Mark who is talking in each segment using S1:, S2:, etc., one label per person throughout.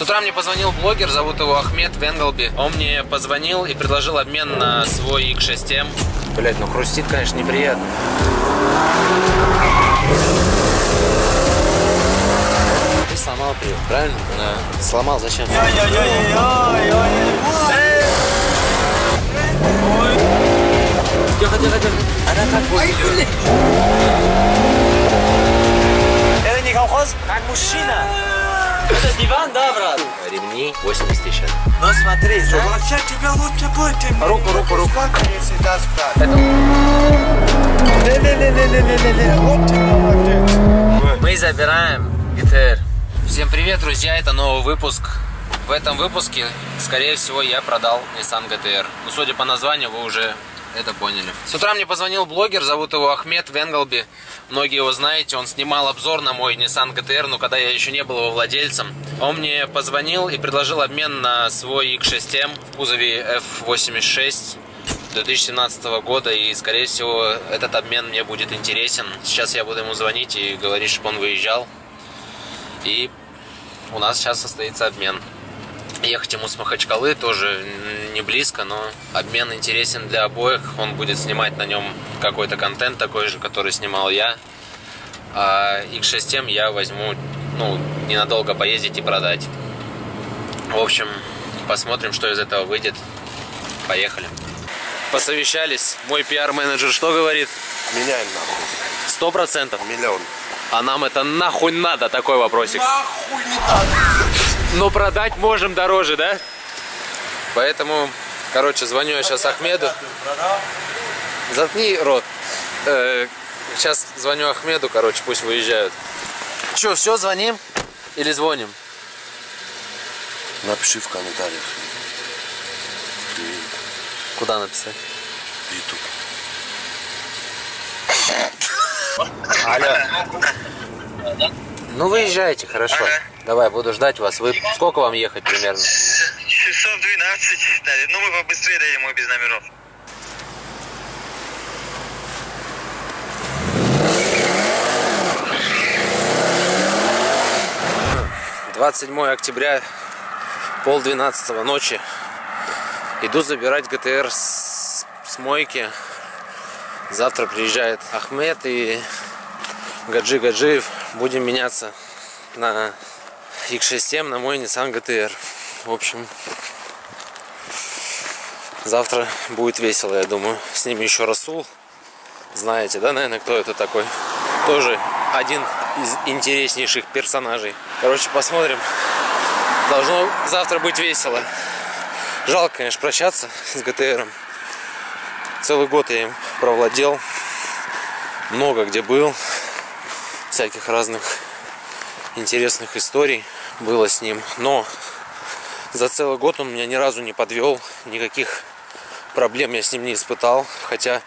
S1: С утра мне позвонил блогер, зовут его Ахмед Венглби. Он мне позвонил и предложил обмен на свой X6M. Блять, ну хрустит, конечно, неприятно. Ты сломал привод, правильно? Да. Сломал, зачем? Тихо, тихо, тихо. Она как будет?
S2: Это не колхоз? Как мужчина. Это диван, да, брат?
S1: Ремни 80 тысяч.
S2: Ну смотри, знаешь?
S3: Вообще тебе лучше будет.
S1: Руку, руку, руку.
S3: Вот ты молодец.
S2: Мы забираем ГТР.
S1: Всем привет, друзья! Это новый выпуск. В этом выпуске, скорее всего, я продал Nissan GTR. Ну, судя по названию, вы уже это поняли. С утра мне позвонил блогер, зовут его Ахмед Венглби. Многие его знаете, он снимал обзор на мой Nissan GTR, но когда я еще не был его владельцем. Он мне позвонил и предложил обмен на свой X6M в кузове F86 2017 года и скорее всего этот обмен мне будет интересен. Сейчас я буду ему звонить и говорить, чтобы он выезжал. И у нас сейчас состоится обмен. Ехать ему с Махачкалы тоже не близко, но обмен интересен для обоих. Он будет снимать на нем какой-то контент такой же, который снимал я. А X6M я возьму, ну, ненадолго поездить и продать. В общем, посмотрим, что из этого выйдет. Поехали. Посовещались. Мой пиар-менеджер что говорит?
S3: Меняем нахуй.
S1: Сто процентов.
S3: Миллион.
S1: А нам это нахуй надо, такой вопросик.
S3: Нахуй не надо.
S1: Но продать можем дороже, да? Поэтому, короче, звоню я сейчас Ахмеду. Заткни рот. Э, сейчас звоню Ахмеду, короче, пусть выезжают. Че, все, звоним? Или звоним?
S3: Напиши в комментариях.
S1: Куда написать?
S3: Ютуб.
S1: Алло. Ну, выезжайте, хорошо. Давай, буду ждать вас. Вы сколько вам ехать примерно?
S4: Часов 12. Да, ну мы побыстрее доедем, мы без номеров.
S1: — 27 октября, пол двенадцатого ночи. Иду забирать ГТР с, с мойки. Завтра приезжает Ахмед и Гаджи Гаджиев. Будем меняться на X6M на мой Nissan GTR. В общем, завтра будет весело, я думаю. С ними еще Расул. Знаете, да, наверное, кто это такой? Тоже один из интереснейших персонажей. Короче, посмотрим. Должно завтра быть весело. Жалко, конечно, прощаться с ГТРом. Целый год я им провладел. Много где был. Всяких разных интересных историй было с ним. Но за целый год он меня ни разу не подвел. Никаких проблем я с ним не испытал. Хотя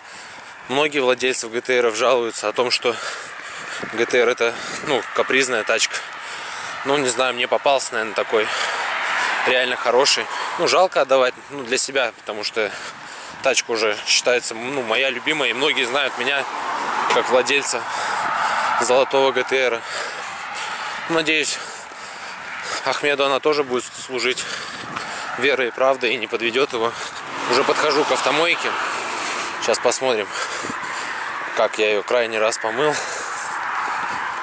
S1: многие владельцы ГТР жалуются о том, что ГТР это ну, капризная тачка. Ну, не знаю, мне попался, наверное, такой реально хороший. Ну, жалко отдавать ну, для себя, потому что тачка уже считается ну, моя любимая. И многие знают меня как владельца золотого ГТР. Надеюсь, Ахмеду она тоже будет служить верой и правдой и не подведет его. Уже подхожу к автомойке. Сейчас посмотрим, как я ее крайний раз помыл.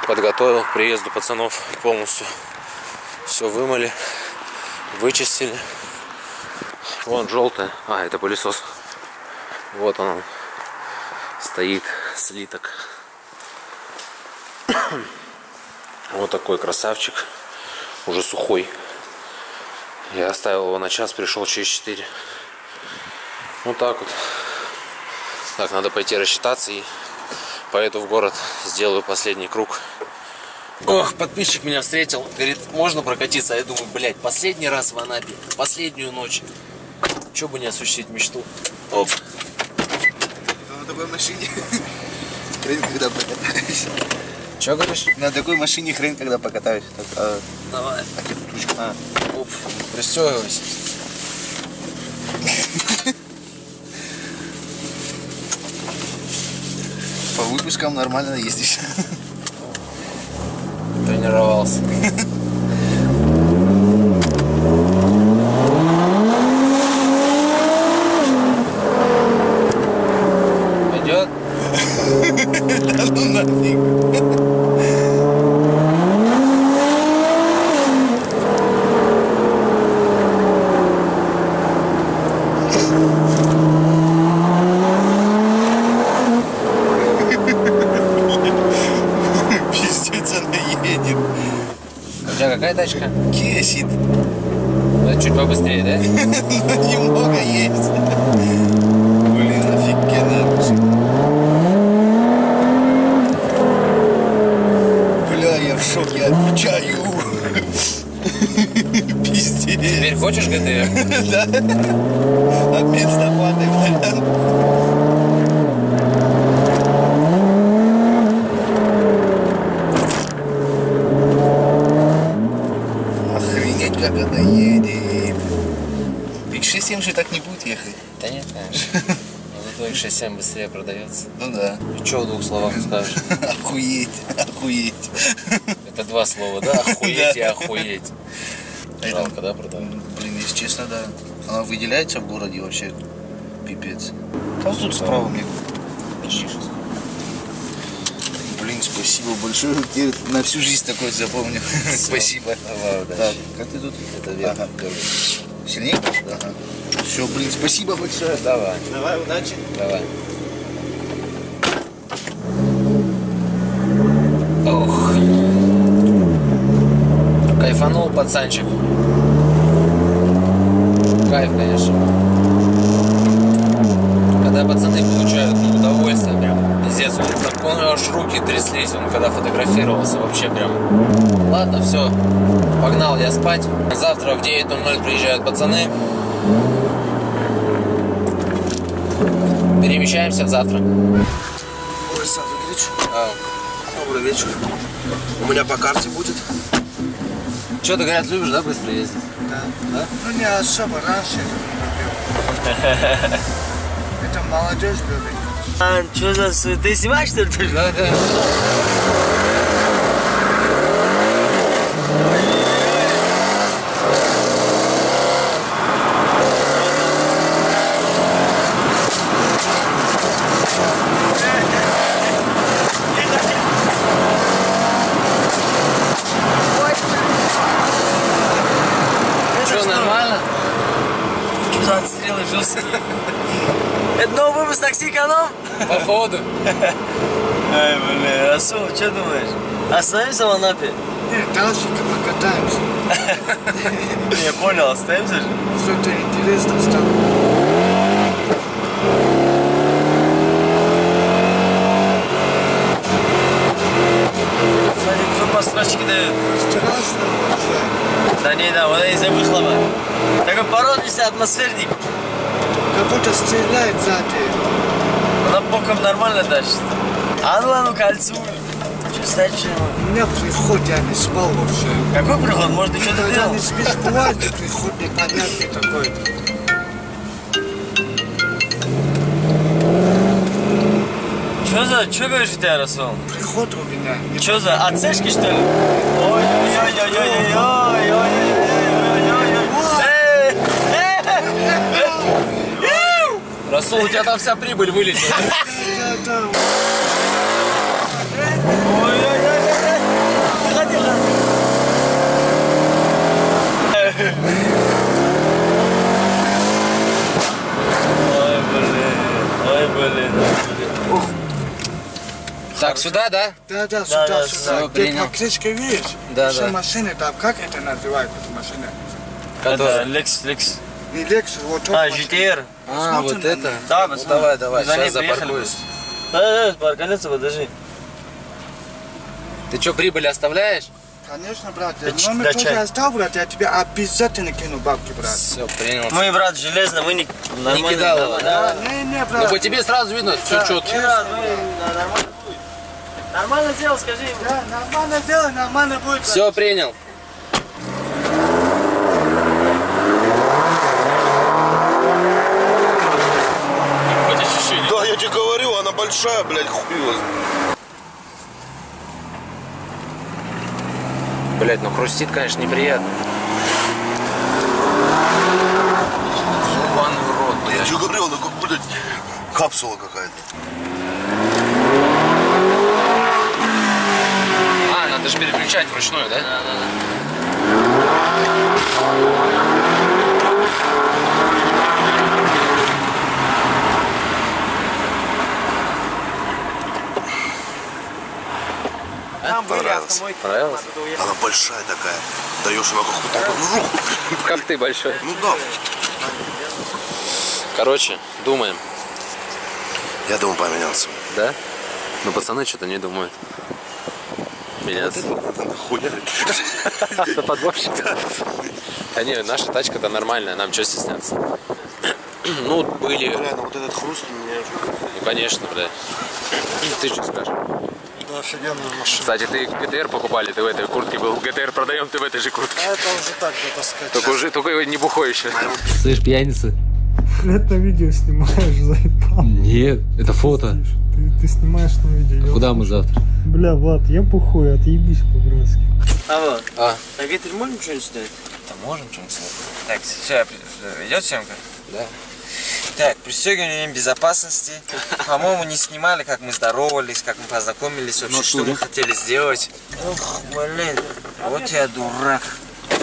S1: Подготовил к приезду пацанов полностью. Все вымыли, вычистили. Вон желтая. А, это пылесос. Вот он стоит, слиток. Вот такой красавчик. Уже сухой. Я оставил его на час, пришел через 4. Вот так вот. Так, надо пойти рассчитаться и поеду в город, сделаю последний круг. Ох, подписчик меня встретил, говорит, можно прокатиться? Я думаю, блядь, последний раз в Анапе, последнюю ночь. Че бы не осуществить мечту? Оп.
S3: На такой машине хрен когда покатаюсь.
S1: Че говоришь?
S3: На такой машине хрен когда покатаюсь. Так, а,
S1: Давай.
S3: а ключ? А,
S1: Оп, пристегивайся.
S3: по выпускам нормально ездишь.
S1: Тренировался.
S5: что не отвечаю. Пиздец.
S1: Теперь хочешь ГДР?
S5: Да. А Обмен с лопатой, блядь. как она едет. Пикши 7 же так не будет ехать.
S1: Да нет, конечно. Боевик 6.7 быстрее продается.
S5: Ну да.
S1: И что в двух словах скажешь?
S5: Охуеть, охуеть.
S1: Это два слова, да? Охуеть и охуеть. Жалко, да, продавать?
S5: Блин, если честно, да. Она выделяется в городе вообще пипец. Там тут справа мне. Блин, спасибо большое. Теперь на всю жизнь такой запомню. Спасибо. Так, как ты тут?
S1: Это верно.
S5: Сильнее? Ага. Все, блин, спасибо большое.
S1: Давай.
S5: Давай, удачи.
S1: Давай. Ох. Кайфанул пацанчик. Кайф, конечно. Когда пацаны получают удовольствие, прям пиздец, помню, аж руки тряслись, он когда фотографировался, вообще прям. Ладно, все, погнал я спать. Завтра в 9.00 приезжают пацаны. Перемещаемся завтра.
S3: Борис Ильич, а. добрый вечер. У меня по карте будет.
S1: Че ты, говорят, любишь, да, быстро ездить? Да. да?
S3: Ну не особо, раньше это молодежь любит.
S6: Çoza su teslim
S1: açtırdır.
S6: Ай, блин, Расул, что думаешь? Остановимся в Анапе?
S3: Нет, дальше покатаемся.
S6: Я понял, остановимся же?
S3: Что-то интересно стало.
S6: построчки дают.
S3: Страшно вообще.
S6: Да не, да, вот из-за выхлопа. Такой породистый атмосферник.
S3: Как будто стреляет сзади.
S6: На боком нормально тащит. А ну ладно, кольцу. Че, стать чем?
S3: У приход, я не спал вообще.
S6: Какой приход? Может, еще что-то делал?
S3: Я не спишь, бывает приход непонятный какой-то.
S6: Что за, что говоришь ты, Арасул?
S3: Приход у меня.
S6: Что за, отцежки что ли?
S3: Ой-ой-ой-ой-ой-ой-ой-ой.
S6: Расул, у тебя там вся прибыль вылетела.
S1: Так, сюда, да?
S3: Да, да, сюда,
S6: да,
S3: сюда.
S1: Ты
S3: покрышка видишь?
S1: Да, да.
S3: Машина, там, как это называется, машина?
S1: Которая?
S6: Лекс, Лекс.
S3: Не Lexus, вот
S6: А. GTR.
S1: А, вот это?
S6: Да,
S1: Ну, давай, давай,
S6: За
S1: сейчас запаркуюсь.
S6: Да, да, парканется, подожди.
S1: Ты что, прибыль оставляешь?
S3: Конечно, брат.
S6: Да
S3: Номер
S6: да
S3: тоже
S6: чай.
S3: оставь, брат, я тебе обязательно кину бабки, брат.
S1: Все, принял.
S6: Мы, брат, железно, мы не... нормально,
S1: кидал
S6: да,
S1: его,
S6: да?
S3: Не, не,
S1: Ну,
S3: брат.
S1: по тебе сразу видно, что что
S6: Не, брат, мы да, нормально будет. Нормально сделал, скажи ему.
S3: Да, нормально сделай, нормально будет. брат.
S1: Все, принял.
S5: Тебе говорю, она большая, блядь, хуй его знает.
S1: Блять, ну хрустит, конечно, неприятно. Ебаный в рот,
S5: Я
S1: блядь.
S5: тебе говорю, она как, блядь, капсула какая-то.
S1: А, надо же переключать вручную, да?
S3: Там были
S5: Понравилось.
S3: Автомойки.
S1: Понравилось?
S5: Она большая такая. Даешь она как будто
S1: Как ты большой.
S5: Ну да.
S1: Короче, думаем.
S5: Я думаю поменялся.
S1: Да? Ну, пацаны что-то не думают. Меняться?
S5: Хуя.
S1: Подборщик? Да не, наша тачка-то нормальная, нам что стесняться? Ну, были,
S5: Бля, ну вот этот хруст меня...
S1: ну, конечно, бля. Ты что скажешь?
S7: Офигенная машина.
S1: Кстати, ты ГТР покупали, ты в этой куртке был. ГТР продаем, ты в этой же куртке.
S7: А это уже так, сказать.
S1: Только уже, только не бухой еще. Слышь, пьяница?
S8: Это видео снимаешь, заебал.
S1: Нет, это фото.
S8: Ты, ты снимаешь на видео.
S1: Куда мы завтра?
S8: Бля, Влад, я бухой, отъебись по-братски.
S2: Алло.
S1: А.
S2: А ветер можно что-нибудь снять?
S1: Да можем что-нибудь
S2: Так, все, идет съемка?
S1: Да.
S2: Так, пристегивание безопасности. По-моему, не снимали, как мы здоровались, как мы познакомились, вообще, что мы хотели сделать. Ох, блин, вот я дурак.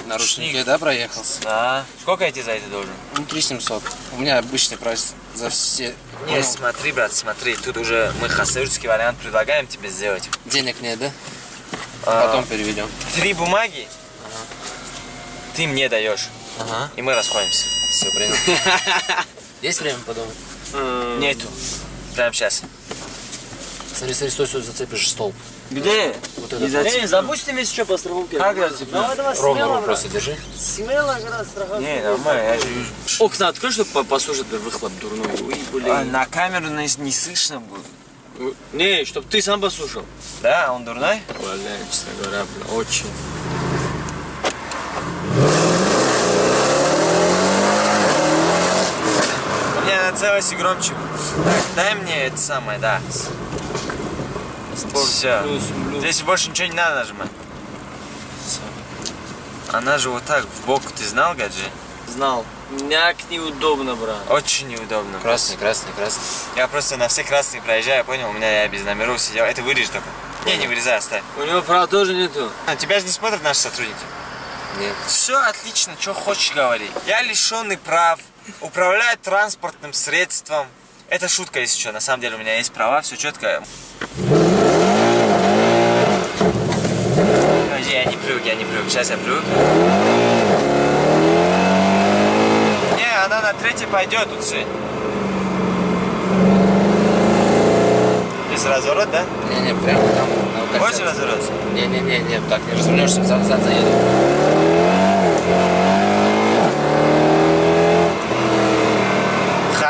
S1: Нарушники, да, проехался?
S2: Да. Сколько я тебе за это должен?
S1: Ну, 3700. У меня обычный прайс за все...
S2: Не, смотри, брат, смотри, тут уже мы хасырский вариант предлагаем тебе сделать.
S1: Денег нет, да?
S2: А,
S1: Потом переведем.
S2: Три бумаги ты мне даешь,
S1: Ага.
S2: и мы расходимся.
S1: Все, принял. Есть время подумать?
S2: Нету. Прямо сейчас.
S1: Смотри, смотри, стой, стой, зацепишь столб.
S2: Где?
S1: Вот это.
S6: Эй, запустим еще по страховке.
S2: Как тебе?
S6: Давай, давай,
S1: Ровно
S6: смело,
S1: просто держи.
S6: Смело, брат, страховка.
S2: Не, нормально, я же вижу.
S6: Окна открой, чтобы послушать выхлоп дурной. Ой,
S2: А,
S6: блин.
S2: на камеру не, не слышно будет.
S6: Не, чтобы ты сам послушал.
S2: Да, он дурной?
S6: Блин, честно говоря, блин, очень.
S2: Мне на целости громче. Так, дай мне это самое, да. Все. Здесь больше ничего не надо нажимать. Она же вот так в бок, ты знал, Гаджи?
S6: Знал. Мяк неудобно, брат.
S2: Очень неудобно.
S1: Красный, красный, красный.
S2: Я просто на все красные проезжаю, понял? У меня я без номеров сидел. Это вырежь только. Не, не вырезай, оставь.
S6: У него прав тоже нету.
S2: А, тебя же не смотрят наши сотрудники.
S1: Нет.
S2: Все отлично, что хочешь говори. Я лишенный прав, управляю транспортным средством. Это шутка, если что. На самом деле у меня есть права, все четко. Подожди, я не привык, я не привык. Сейчас я привык. Не, она на третий пойдет все. Здесь разворот, да?
S1: Не-не, прямо там.
S2: Хочешь разворот?
S1: Не-не-не, не, так не развернешься, зад, зад заеду.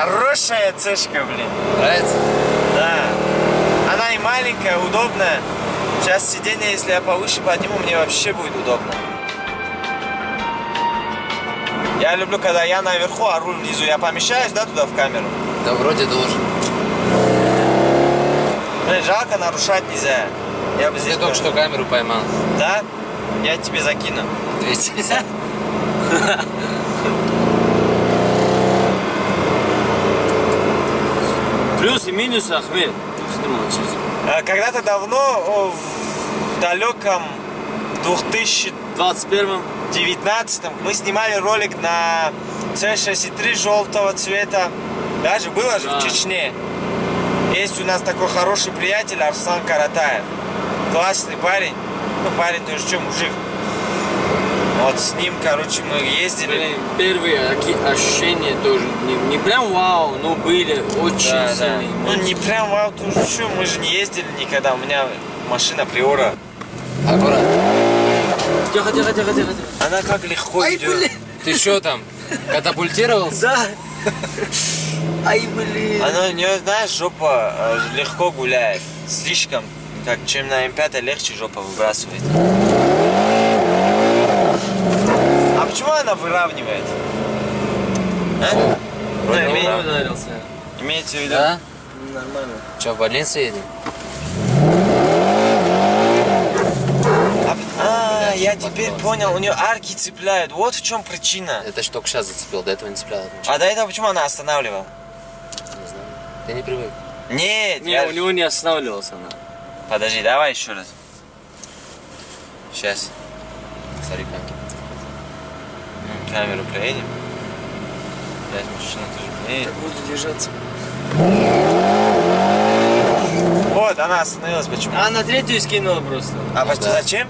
S2: Хорошая цешка, блин.
S1: Нравится?
S2: Да. Она и маленькая, удобная. Сейчас сиденье, если я повыше подниму, мне вообще будет удобно. Я люблю, когда я наверху, а руль внизу. Я помещаюсь, да, туда в камеру?
S1: Да вроде должен.
S2: Блин, жалко, нарушать нельзя. Я бы здесь...
S1: Я только что камеру поймал.
S2: Да? Я тебе закину.
S1: 250.
S6: Плюс и минус, Ахмед.
S2: Э, Когда-то давно, в далеком 2000
S6: В 21-м.
S2: 19 мы снимали ролик на C63 желтого цвета. Даже было же
S6: Да.
S2: в Чечне. Есть у нас такой хороший приятель Арслан Каратаев. Классный парень. Ну, парень тоже что, мужик. Вот с ним, короче, мы ездили.
S6: Блин, первые ощущения тоже не, не прям вау, но были очень
S2: Да, да.
S6: сильные.
S2: Ну, не прям вау, тоже что, мы же не ездили никогда. У меня машина Приора.
S1: Аккуратно.
S6: Тихо, тихо, тихо, тихо.
S2: Она как легко идет.
S1: Ты что там? Катапультировался?
S6: Да. Ай, блин.
S2: Она у нее, знаешь, жопа э, легко гуляет. Слишком, как чем на М5 легче жопа выбрасывает. А почему она выравнивает? А? Ну,
S6: Я
S2: име-
S6: ударился.
S2: имеется в виду.
S1: Да?
S6: Нормально.
S1: Что, в больницу едем?
S2: А, я теперь понял, у нее арки цепляют. Вот в чем причина.
S1: Это ж только сейчас зацепил, до этого не цеплял. Ничего,
S2: А до этого почему она останавливала?
S1: не знаю. Ты не привык.
S2: Нет,
S6: Не,
S2: я-
S6: у него не останавливалась она.
S2: Подожди, давай еще раз. Сейчас.
S1: Смотри как.
S2: Камеру проедем. Блять, машина тоже проедет.
S6: Буду держаться.
S2: Вот, она остановилась почему.
S6: А на третью скинула просто.
S2: А почему зачем?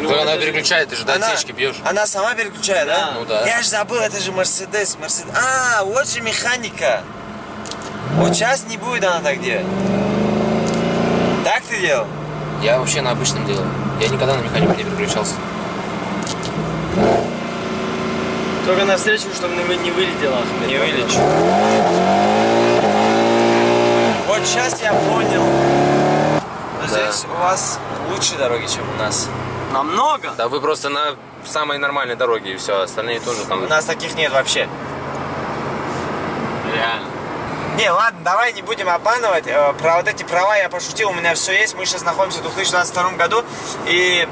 S6: Ну,
S1: Как она
S6: это же-
S1: переключает, ты же до
S2: Она-
S1: отсечки бьешь.
S2: Она сама переключает, да?
S1: Ну да.
S2: Я же забыл, это же Мерседес, Мерседес. А, вот же механика. Вот сейчас не будет она так делать. Так ты делал?
S1: Я вообще на обычном делаю. Я никогда на механику не переключался.
S6: Только на встречу, чтобы не, вы- не вылетело.
S2: Не вылечу. Вот сейчас я понял. Но
S1: Да.
S2: Здесь у вас лучше дороги, чем у нас.
S6: Намного.
S1: Да вы просто на самой нормальной дороге и все, остальные тоже там.
S2: У нас таких нет вообще.
S6: Реально.
S2: Не, ладно, давай не будем обманывать. Э, Про вот эти права я пошутил, у меня все есть. Мы сейчас находимся в 2022 году. И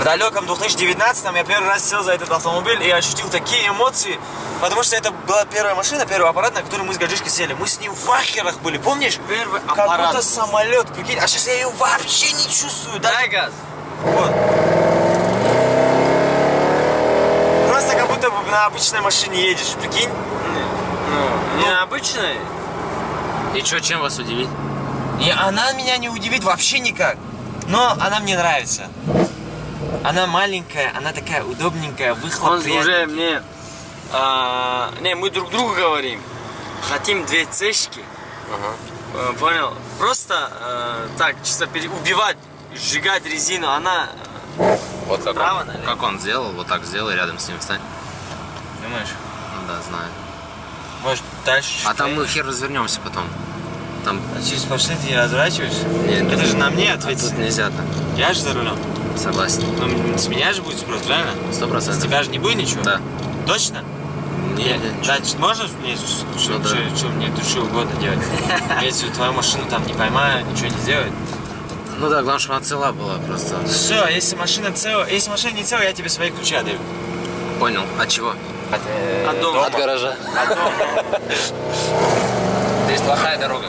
S2: в далеком 2019 я первый раз сел за этот автомобиль и ощутил такие эмоции. Потому что это была первая машина, первый аппарат, на который мы с гаджишкой сели. Мы с ним в ахерах были, помнишь?
S6: Первый
S2: Как
S6: аппарат.
S2: будто самолет, прикинь. А сейчас я ее вообще не чувствую. Да?
S6: Дай газ.
S2: Вот. Просто как будто на обычной машине едешь, прикинь.
S6: Ну, необычный.
S1: И что, чем вас удивить?
S2: И она меня не удивит вообще никак. Но она мне нравится. Она маленькая, она такая удобненькая, выхлоп
S6: Он
S2: приятный.
S6: уже мне... а, не, мы друг другу говорим. Хотим две цешки. Э, Понял? Просто э, так, чисто пере- убивать, сжигать резину. Она...
S1: Вот как
S6: Право,
S1: он,
S6: наверное.
S1: как он сделал, вот так сделай, рядом с ним встань.
S2: Думаешь?
S1: Ну да, знаю.
S2: Может, дальше
S1: А там мы хер развернемся потом. Там
S2: А через пошли ты не разворачиваешься?
S1: Нет,
S2: Это же на мне
S1: а тут
S2: ответить.
S1: нельзя так.
S2: Я же за рулем.
S1: Согласен.
S2: Ну, с меня же будет спрос, правильно?
S1: Сто
S2: С
S1: процентов.
S2: тебя же не будет ничего?
S1: Да.
S2: Точно?
S1: Не,
S2: Я-
S1: не,
S2: Значит, можно мне что,
S1: Ну да.
S2: что- что мне души угодно делать? Если твою машину там не поймаю, ничего не сделать.
S1: Ну да, главное, чтобы она цела была просто.
S2: Все, если машина целая, если машина не целая, я тебе свои ключи отдаю.
S1: Понял. От чего?
S2: От, э,
S6: От дома.
S1: От гаража. Здесь плохая дорога.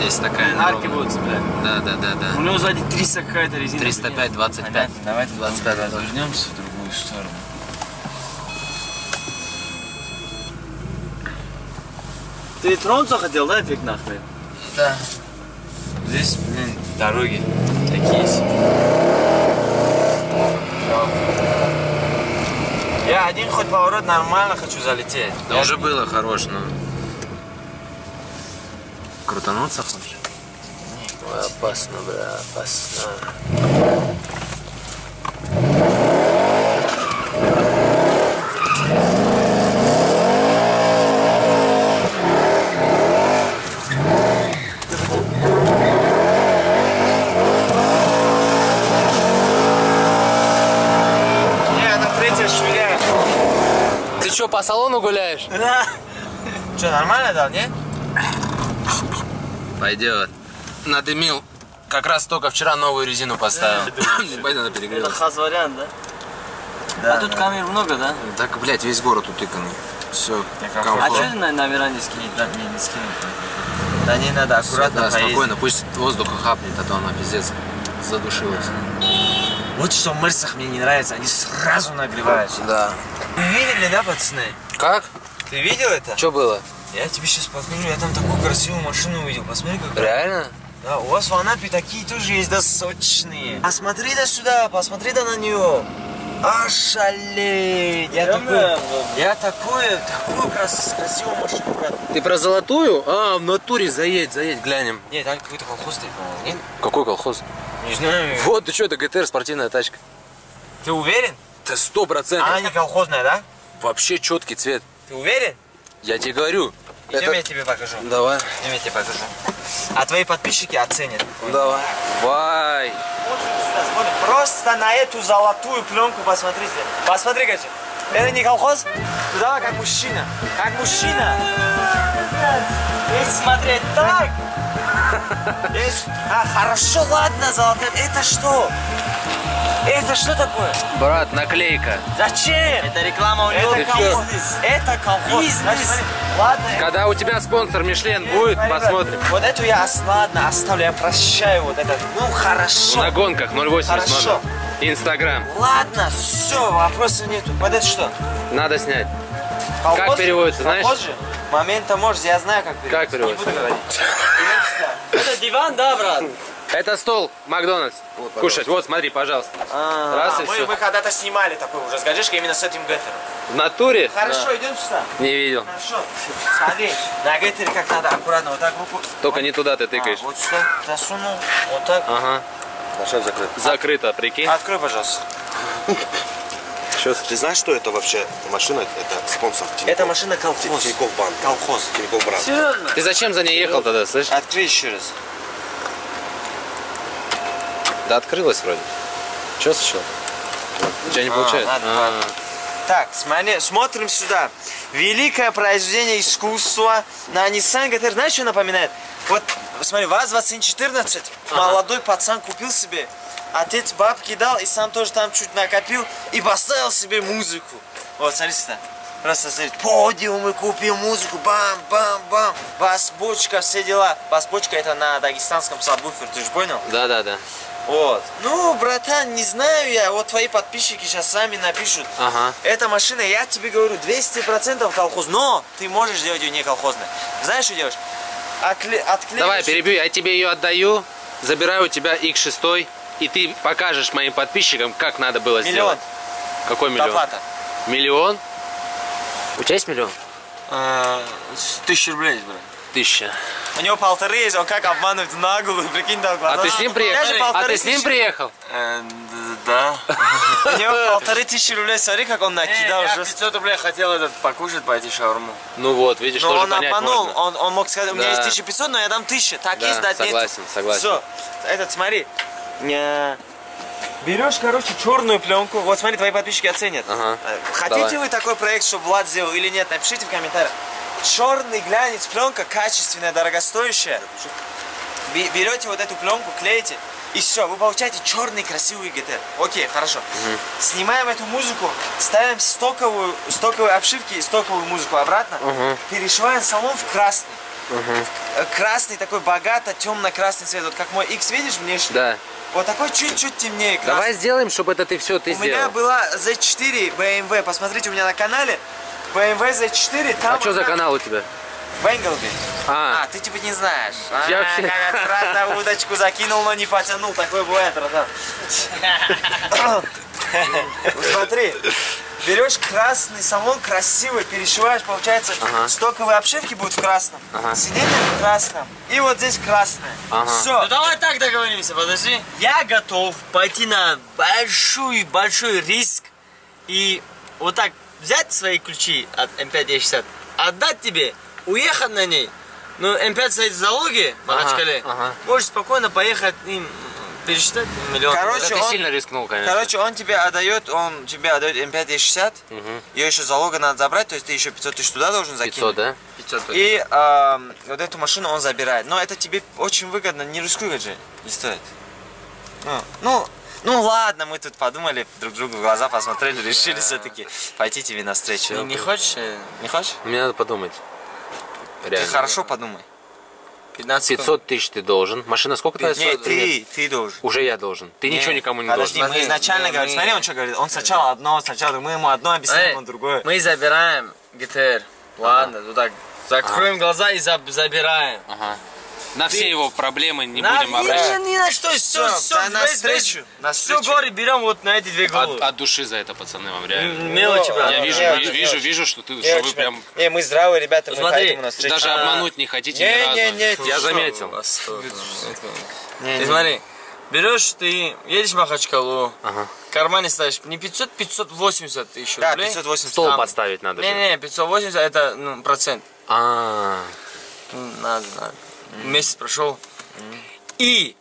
S1: Здесь такая
S6: Арки
S1: дорога.
S6: будут цеплять.
S1: Да, да, да, да.
S6: У него сзади 300 какая-то резина.
S1: 305, 25.
S2: Понятно, давайте
S1: 25, 25.
S2: развернемся в другую сторону.
S6: Ты тронуться хотел, да, фиг нахуй?
S2: Да. Здесь, блин, дороги такие себе. Я один хоть поворот нормально хочу залететь.
S1: Да
S2: Я-
S1: уже было хорош, но... Крутануться хочешь? Ой, опасно, бля, опасно. Ты что, по салону гуляешь?
S2: Что, нормально дал, не?
S1: Пойдет. Надымил. Как раз только вчера новую резину поставил. Ебать, она
S6: Это
S1: перегрелась.
S6: хаз-вариант, да?
S2: Да,
S6: а тут камер много, да?
S1: Так, блядь, весь город утыканный. Все,
S6: А что на, на веранде скинет?
S2: Да, не, не скинут. Да не надо, аккуратно
S1: Да,
S2: поездить.
S1: спокойно, пусть воздуха хапнет, а то она пиздец задушилась.
S2: Вот что в Мерсах мне не нравится, они сразу нагреваются.
S1: Да.
S2: Вы видели, да, пацаны?
S1: Как?
S2: Ты видел это?
S1: Что было?
S2: Я тебе сейчас покажу, я там такую красивую машину увидел, посмотри как.
S1: Реально?
S2: Да, у вас в Анапе такие тоже есть, да, сочные. Посмотри да сюда, посмотри да на нее. Ошалеть! Я такой, я такую, такую крас, красивую машину, брат.
S1: Ты про золотую? А, в натуре заедь, заедь, глянем.
S2: Не, там какой-то колхоз стоит, по-моему, нет?
S1: Какой колхоз?
S2: Не знаю.
S1: Вот, ты что, это ГТР, спортивная тачка.
S2: Ты уверен?
S1: Это сто процентов.
S2: Она не колхозная, да?
S1: Вообще четкий цвет.
S2: Ты уверен?
S1: Я тебе говорю.
S2: Идем, я тебе покажу.
S1: Давай.
S2: Идем, я тебе покажу. А твои подписчики оценят.
S1: Давай. Вай.
S2: Смотри, Просто на эту золотую пленку посмотрите. Посмотри, Гачи. Это не колхоз? Ну давай как мужчина. Как мужчина. Если смотреть так. Есть- А, хорошо, ладно, золотая. Это что? Это что такое?
S1: Брат, наклейка.
S2: Зачем?
S6: Это реклама у него.
S2: Это колхоз. Это колхоз. Ладно.
S1: Когда у тебя спонсор Мишлен будет,
S2: Смотри,
S1: посмотрим.
S2: Вот эту я ладно оставлю, я прощаю вот это. Ну хорошо.
S1: На гонках 080
S2: Хорошо.
S1: Инстаграм.
S2: Ладно, все, вопросов нету. Вот это что?
S1: Надо снять.
S2: Колхоз
S1: Как переводится, знаешь?
S2: Колхоз же? Момента может, я знаю, как переводится.
S1: Как переводится?
S2: Не буду говорить.
S6: Это диван, да, брат?
S1: Это стол Макдональдс.
S5: Вот,
S1: Кушать. Вот, смотри, пожалуйста. Раз и
S2: мы,
S1: все.
S2: мы когда-то снимали такой уже с гаджишкой именно с этим геттером.
S1: В натуре?
S2: Хорошо, идем сюда.
S1: Не видел.
S2: Хорошо. Смотри, на геттере как надо аккуратно, вот так руку.
S1: Только не туда ты
S2: А,
S1: тыкаешь.
S2: вот сюда засунул, вот так.
S1: Ага.
S5: Машина закрыта.
S1: Закрыто, прикинь.
S2: Открой, пожалуйста.
S1: Что
S5: Ты знаешь, что это вообще машина? Это спонсор Тинькофф.
S2: Это машина колхоз.
S5: Тинькофф банк.
S2: Колхоз.
S5: Тинькофф брат.
S6: Серьезно?
S1: Ты зачем за ней ехал тогда, слышь?
S2: Открой еще раз.
S1: Да открылась вроде. Че сначала? У тебя не получается?
S2: ладно,
S1: А,
S2: ладно. Так, смотри, смотрим сюда. Великое произведение искусства на Nissan GTR. Знаешь, что напоминает? Вот, смотри, ВАЗ-2114. Молодой пацан купил себе. Отец бабки дал и сам тоже там чуть накопил и поставил себе музыку. Вот, смотри сюда. Просто смотри, подиумы купил музыку, бам-бам-бам, бас-бочка, все дела. Бас-бочка это на дагестанском сабвуфер, ты же понял?
S1: Да, да, да.
S2: Вот. Ну, братан, не знаю я, вот твои подписчики сейчас сами напишут.
S1: Ага.
S2: Эта машина, я тебе говорю, 200% колхоз, но ты можешь сделать ее не колхозной. Знаешь, что делаешь? Откле... Отклеиваешь...
S1: Давай, перебью, я тебе ее отдаю, забираю у тебя X6, и ты покажешь моим подписчикам, как надо было
S2: Миллион.
S1: сделать. Какой миллион?
S2: Доплата.
S1: Миллион? У тебя есть миллион?
S6: А, Тысяча рублей, брат.
S1: Тысяча.
S2: У него полторы есть, он как обманывает наглую, прикинь, да, в
S1: А
S2: глаза.
S1: ты с ним приехал? А ты с ним приехал?
S6: Э, Да.
S2: У него полторы тысячи рублей, смотри, как он накидал.
S6: я
S2: жестко.
S6: 500 рублей хотел этот покушать, пойти шаурму.
S1: Ну вот, видишь,
S2: Но
S1: тоже
S2: он обманул, он, он мог сказать, у меня
S1: Да.
S2: есть 1500, но я дам 1000. Так
S1: Да,
S2: есть, дать нет.
S1: согласен, согласен.
S2: Все, этот, смотри. Ня. Берешь, короче, черную пленку. Вот смотри, твои подписчики оценят.
S1: Ага.
S2: Э, Хотите
S1: Давай.
S2: вы такой проект, чтобы Влад сделал или нет? Напишите в комментариях. Черный глянец, пленка качественная, дорогостоящая. Бе- Берете вот эту пленку, клеите, и все, вы получаете черный красивый ГТР. Окей, хорошо. Снимаем эту музыку, ставим стоковую, стоковые обшивки и стоковую музыку обратно, перешиваем салон в красный. Э, Красный такой богато темно-красный цвет. Вот как мой X видишь внешне?
S1: Да.
S2: Вот такой чуть-чуть темнее красный.
S1: Давай сделаем, чтобы это ты все ты
S2: У меня
S1: сделал.
S2: была Z4 BMW. Посмотрите у меня на канале. BMW Z4. Там
S1: А что за канал у тебя?
S2: Бенглби.
S1: А,
S2: А, ты типа не знаешь.
S1: Я
S2: а,
S1: вообще-
S2: как аккуратно удочку закинул, но не потянул. Такое бывает, братан. Смотри. Берешь красный салон, красивый, перешиваешь, получается, стоковые обшивки будут в красном, сиденье в красном, и вот здесь красное.
S1: Ага.
S2: Все.
S6: Ну давай так договоримся, подожди. Я готов пойти на большой-большой риск и вот так взять свои ключи от М5-60, отдать тебе, уехать на ней. Ну, М5 стоит в залоге Махачкале.
S1: ага.
S6: Можешь спокойно поехать им пересчитать миллион.
S2: Короче,
S1: ты
S2: он-
S1: сильно рискнул, конечно.
S2: Короче, он тебе отдает, он тебе отдает М5 E60, ее еще залога надо забрать, то есть ты еще 500 тысяч туда должен закинуть.
S1: 500, да?
S6: 500
S2: И ам, вот эту машину он забирает. Но это тебе очень выгодно, не рискуй же, не стоит. Ну, ну, ну ладно, мы тут подумали, друг другу в глаза посмотрели, решили все-таки пойти тебе навстречу.
S6: Не, не хочешь? э,
S2: Не хочешь?
S1: Мне надо подумать.
S2: Ты
S1: Реально.
S2: хорошо подумай.
S6: 15
S1: 500 тысяч ты должен. Машина сколько твоя
S2: Не,
S1: стоит?
S2: ты, ты должен.
S1: Уже я должен. Ты ничего никому не
S2: Подожди,
S1: должен.
S2: мы изначально
S6: Не,
S2: говорим,
S6: мы-
S2: смотри, он что говорит, он сначала одно, сначала мы ему одно объясняем, он другое.
S6: Мы забираем ГТР. Ладно, ну так, закроем глаза и заб- забираем.
S1: Ага. На все его проблемы не
S6: На-
S1: будем обращаться.
S6: ни, ни на что, все, все,
S2: да, на встречу, на
S6: все горе берем вот на эти две головы.
S1: От, от души за это, пацаны, вам реально.
S6: Мелочи, брат.
S1: Я вижу, вижу, вижу, что ты, что вы прям
S2: Не, мы здравые ребята, мы
S6: Смотри,
S2: поэтому на встречу.
S1: даже
S6: А,
S1: обмануть не хотите
S2: не,
S1: ни разу.
S2: не, не,
S1: Я заметил.
S2: Не,
S6: Ты
S2: не.
S6: смотри, берешь ты, едешь в Махачкалу,
S1: Ага.
S6: в кармане ставишь не 500, 580 тысяч
S2: Да,
S6: рублей.
S2: 580.
S1: Стол
S6: Там-
S1: подставить надо.
S6: Не-не, 580 это ну, процент.
S1: А,
S6: Надо, надо. Месяц прошел. И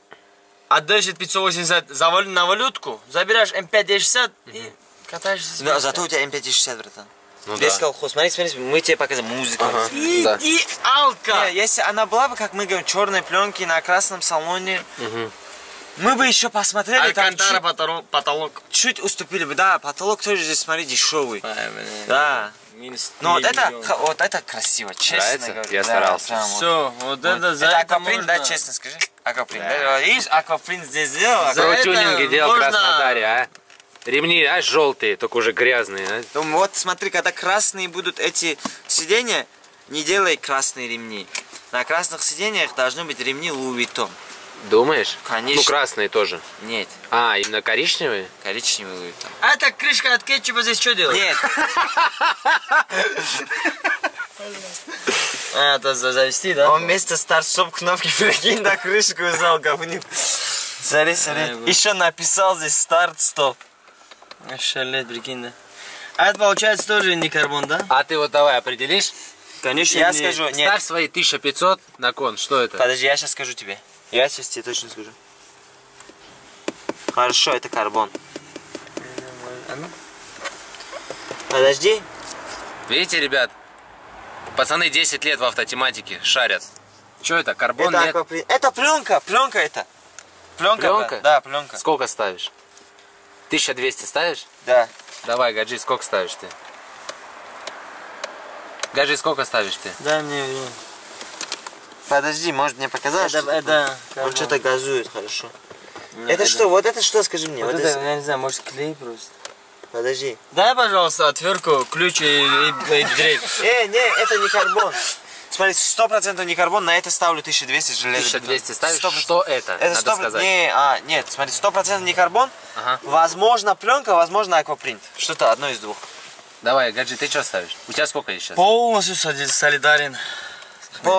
S6: отдаешь эти 580 за валю- на валютку, забираешь М5 Е60 и катаешься.
S2: Да, зато у тебя М560, братан.
S1: ну
S2: Без
S1: да.
S2: колхоз. Смотри, смотри, мы тебе показываем музыку.
S1: Ага. Да.
S6: Идеалка!
S2: Не, если она была бы, как мы говорим, черной пленки на красном салоне, мы бы еще посмотрели, там
S6: Алькантара
S2: чуть,
S6: потолок. потолок.
S2: чуть уступили бы. Да, потолок тоже здесь, смотри, дешевый.
S6: Блин.
S2: Да.
S6: Минус
S2: Но вот это, вот это красиво, честно
S1: Нравится?
S2: говорю.
S1: Я
S2: Да,
S1: старался.
S2: прям вот.
S6: Все, вот это за это
S2: аквапринт, да,
S6: можно.
S2: честно скажи? Аквапринт, да? Вот Видишь, аквапринт здесь сделал.
S6: За
S1: Про
S6: это
S1: тюнинги делал в
S6: можно-
S1: Краснодаре, а? Ремни, а, желтые, только уже грязные, а?
S2: Ну, вот смотри, когда красные будут эти сиденья, не делай красные ремни. На красных сиденьях должны быть ремни Louis Vuitton.
S1: Думаешь?
S2: Конечно.
S1: Ну, красные тоже.
S2: Нет,
S1: А, именно коричневые?
S2: коричневый там.
S6: А это крышка от кетчупа здесь что делает?
S2: Нет,
S6: А, это за- завести, да?
S2: он вместо старт-стоп кнопки прикинь, на крышку взял, говнюк. Смотри, смотри. Еще написал здесь старт-стоп.
S6: Шалет, прикинь, да. А это получается тоже не карбон, да?
S1: А ты вот давай определишь.
S6: Конечно,
S2: Я
S6: не-
S2: скажу,
S1: Ставь
S2: нет.
S1: свои 1500 на кон. Что это?
S2: Подожди, я сейчас скажу тебе. Я сейчас тебе точно скажу. Хорошо, это карбон. Подожди.
S1: Видите, ребят? Пацаны 10 лет в автотематике шарят. Что это? Карбон?
S2: это,
S1: Нет?
S2: аквапри- это пленка, пленка это. Пленка?
S1: Пленка?
S2: Да, пленка.
S1: Сколько ставишь? 1200 ставишь?
S2: Да.
S1: Давай, Гаджи, сколько ставишь ты? Гаджи, сколько ставишь ты?
S6: Дай мне время.
S2: Подожди, может мне показалось?
S6: Это,
S2: что
S6: это,
S2: Он что-то газует, хорошо.
S6: Нет,
S2: Это что, вот это что, скажи мне?
S6: Вот
S2: Вот
S6: это,
S2: это-
S6: я не знаю, может клей просто.
S2: Подожди.
S6: Дай, пожалуйста, отвертку, ключ и, и, и дрель.
S2: Э, не, это не карбон. Смотри, сто процентов не карбон, на это ставлю 1200 железо.
S1: 1200 ставишь?
S2: 100%.
S1: Что это?
S2: Это
S1: Надо
S2: 100%,
S1: сказать.
S2: Не, а, нет, смотри, сто процентов не карбон.
S1: Ага.
S2: Возможно пленка, возможно аквапринт. Что-то одно из двух.
S1: Давай, Гаджи, ты что ставишь? У тебя сколько есть сейчас?
S6: Полностью соли- солидарен.